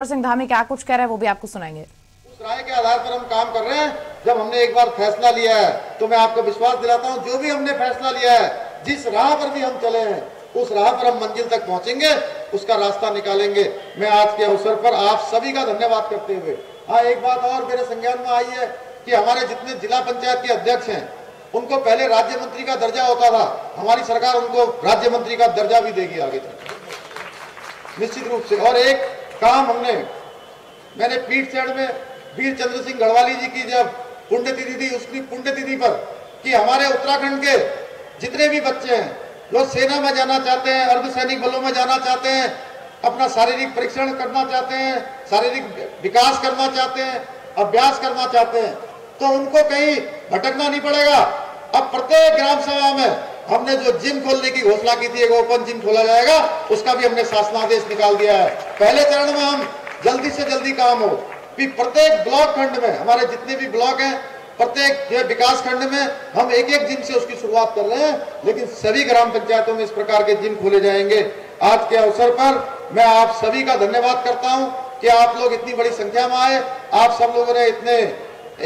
सिंह धामी क्या कुछ कह रहे हैं वो भी आपको सुनाएँगे। उस राय के आधार पर हम काम कर रहे हैं। जब हमने एक बार फैसला लिया है तो मैं आपको विश्वास दिलाता हूँ, जो भी हमने फैसला लिया है, जिस राह पर भी हम चले हैं, उस राह पर हम मंजिल तक पहुँचेंगे, उसका रास्ता निकालेंगे। मैं आज के अवसर पर आप सभी का धन्यवाद करते हुए हाँ एक बात और मेरे संज्ञान में आई है कि हमारे जितने जिला पंचायत के अध्यक्ष हैं, उनको पहले राज्य मंत्री का दर्जा होता था, हमारी सरकार उनको राज्य मंत्री का दर्जा भी देगी आगे तक। निश्चित रूप से। और एक काम हमने, मैंने पीठ चढ़ में वीर चंद्र सिंह गढ़वाली जी की जब पुण्यतिथि थी, उसकी पुण्यतिथि पर कि हमारे उत्तराखंड के जितने भी बच्चे हैं जो सेना में जाना चाहते हैं, अर्धसैनिक बलों में जाना चाहते हैं, अपना शारीरिक परीक्षण करना चाहते हैं, शारीरिक विकास करना चाहते हैं, अभ्यास करना चाहते हैं तो उनको कहीं भटकना नहीं पड़ेगा। अब प्रत्येक ग्राम सभा में हमने जो जिम खोलने की घोषणा की थी, एक ओपन जिम खोला जाएगा, उसका भी हमने शासनादेश निकाल दिया है। पहले चरण में हम जल्दी से जल्दी काम हो। प्रत्येक ब्लॉक खंड में, हमारे जितने भी ब्लॉक हैं, प्रत्येक विकास खंड में हम एक एक जिम से उसकी शुरुआत कर रहे हैं, लेकिन सभी ग्राम पंचायतों में इस प्रकार के जिम खोले जाएँगे। आज के अवसर पर मैं आप सभी का धन्यवाद करता हूँ कि आप लोग इतनी बड़ी संख्या में आए। आप सब लोगों ने इतने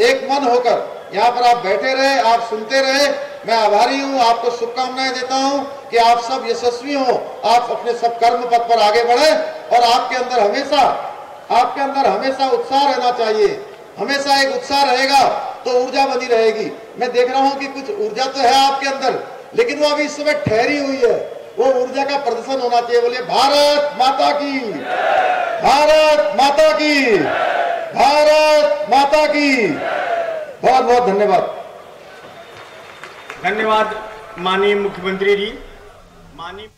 एक मन होकर यहाँ पर आप बैठे रहे, आप सुनते रहे। मैं आभारी हूँ, आपको शुभकामनाएँ देता हूँ कि आप सब यशस्वी हो, आप अपने सब कर्म पथ पर आगे बढ़े और आपके अंदर हमेशा, आपके अंदर हमेशा उत्साह रहना चाहिए। हमेशा एक उत्साह रहेगा तो ऊर्जा बनी रहेगी। मैं देख रहा हूँ कि कुछ ऊर्जा तो है आपके अंदर, लेकिन वो अभी इस समय ठहरी हुई है। वो ऊर्जा का प्रदर्शन होना चाहिए बोले भारत माता की, भारत माता की, भारत माता की। बहुत बहुत धन्यवाद। धन्यवाद। माननीय मुख्यमंत्री जी। माननीय